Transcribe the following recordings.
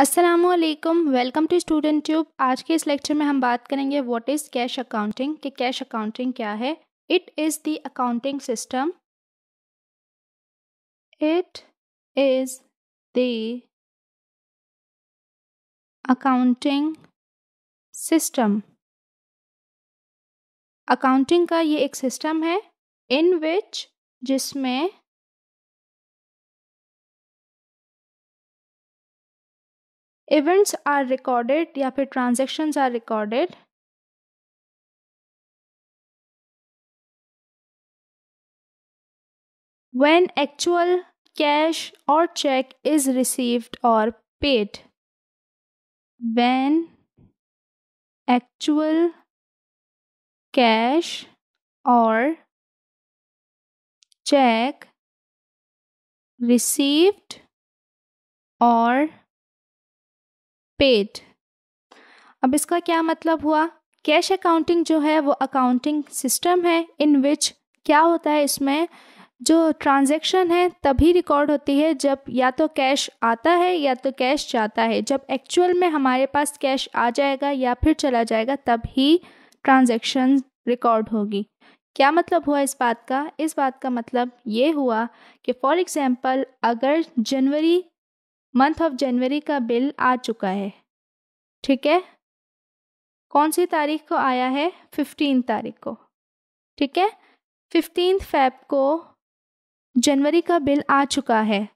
असलकम welcome to student tube आज के इस लेक्चर में हम बात करेंगे व्हाट इज़ कैश अकाउंटिंग कि कैश अकाउंटिंग क्या है? It is the accounting system it is the accounting system accounting का ये एक सिस्टम है इन विच जिसमें इवेंट्स आर रिकॉर्डेड या फिर transactions are recorded when actual cash or check is received or paid when actual cash or check received or paid अब इसका क्या मतलब हुआ? कैश अकाउंटिंग जो है, वो अकाउंटिंग सिस्टम है इन विच क्या होता है इसमें? जो ट्रांजैक्शन है, तभी रिकॉर्ड होती है जब या तो कैश आता है या तो कैश जाता है। जब एक्चुअल में हमारे पास कैश आ जाएगा या फिर चला जाएगा तब ही ट्रांजैक्शन रिकॉर्ड होगी। क्या मतलब हुआ इस बात का? इस बात का मतलब ये हुआ कि फॉर एग्ज़ाम्पल अगर जनवरी मंथ ऑफ़ जनवरी का बिल आ चुका है ठीक है? कौन सी तारीख को आया है? फिफ्टीन तारीख को। ठीक है? फिफ्टीन फैब को जनवरी का बिल आ चुका है,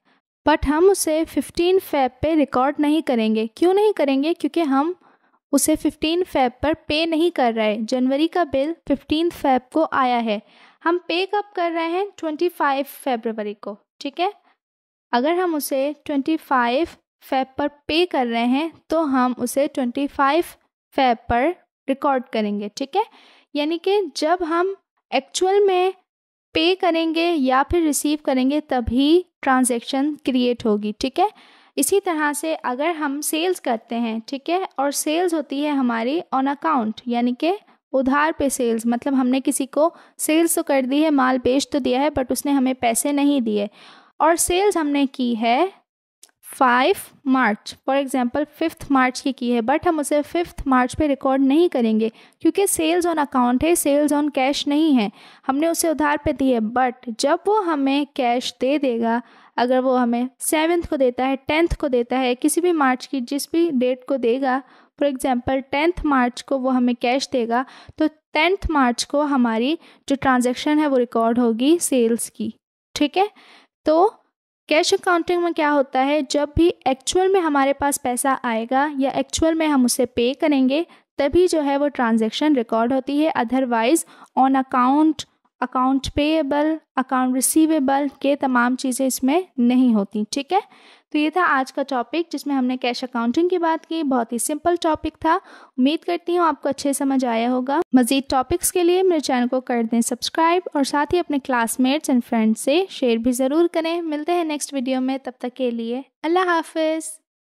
बट हम उसे फिफ्टीन फैब पे रिकॉर्ड नहीं करेंगे। क्यों नहीं करेंगे? क्योंकि हम उसे फिफ्टीन फैब पर पे नहीं कर रहे जनवरी का बिल फिफ्टीन फैब को आया है। हम पे कब कर रहे हैं? ट्वेंटी फाइव फेबरवरी को। ठीक है? अगर हम उसे ट्वेंटी फाइव फैब पर पे कर रहे हैं तो हम उसे ट्वेंटी फाइव फैब पर रिकॉर्ड करेंगे, ठीक है? यानी कि जब हम एक्चुअल में पे करेंगे या फिर रिसीव करेंगे, तभी ट्रांजैक्शन क्रिएट होगी, ठीक है? इसी तरह से अगर हम सेल्स करते हैं, ठीक है? और सेल्स होती है हमारी ऑन अकाउंट यानी कि उधार पे सेल्स मतलब हमने किसी को सेल्स तो कर दी है, माल बेच तो दिया है बट उसने हमें पैसे नहीं दिए। और सेल्स हमने की है five March, for example fifth March की की है, बट हम उसे फिफ्थ मार्च पे रिकॉर्ड नहीं करेंगे, क्योंकि सेल्स ऑन अकाउंट है, सेल्स ऑन कैश नहीं है। हमने उसे उधार पे दी है, बट जब वो हमें कैश दे देगा, अगर वो हमें सेवन्थ को देता है, टेंथ को देता है, किसी भी मार्च की, जिस भी डेट को देगा, फॉर एग्ज़ाम्पल टेंथ मार्च को वो हमें कैश देगा तो टेंथ मार्च को हमारी जो ट्रांजेक्शन है वो रिकॉर्ड होगी सेल्स की, ठीक है? तो कैश अकाउंटिंग में क्या होता है? जब भी एक्चुअल में हमारे पास पैसा आएगा या एक्चुअल में हम उसे पे करेंगे, तभी जो है वो ट्रांजेक्शन रिकॉर्ड होती है। Otherwise on account account payable, account receivable के तमाम चीज़ें इसमें नहीं होती, ठीक है? तो ये था आज का टॉपिक जिसमें हमने कैश अकाउंटिंग की बात की। बहुत ही सिंपल टॉपिक था। उम्मीद करती हूँ आपको अच्छे समझ आया होगा। मजीद टॉपिक्स के लिए मेरे चैनल को कर दें सब्सक्राइब और साथ ही अपने क्लासमेट्स एंड फ्रेंड्स से शेयर भी ज़रूर करें। मिलते हैं नेक्स्ट वीडियो में। तब तक के लिए अल्लाह हाफिज़।